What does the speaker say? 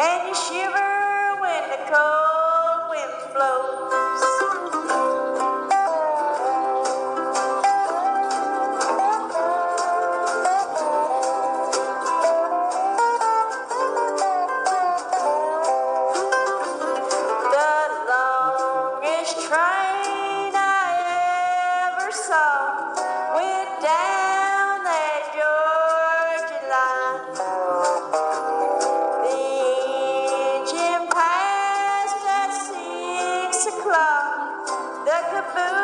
and you shiver when the cold wind blows. The longest train I ever saw. like the bird.